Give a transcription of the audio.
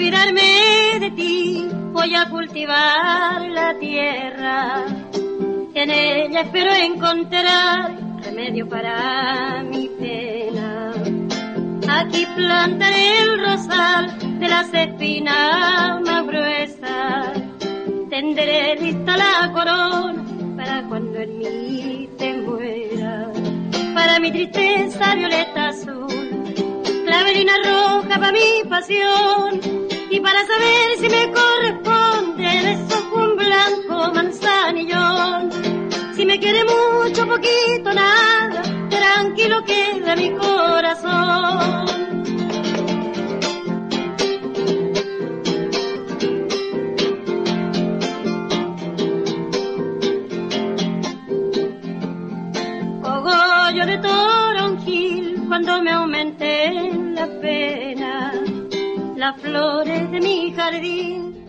olvidarme de ti, voy a cultivar la tierra. En ella espero encontrar remedio para mi pena. Aquí plantaré el rosal de las espinas más gruesas. Tenderé lista la corona para cuando en mí te muera. Para mi tristeza violeta azul clavelina roja para mi pasión y para saber si me corresponde de un blanco manzanillón. Si me quiere mucho, poquito, nada, tranquilo queda mi corazón. Cogollo de toronjil cuando me aumenté la pena, las flores de mi jardín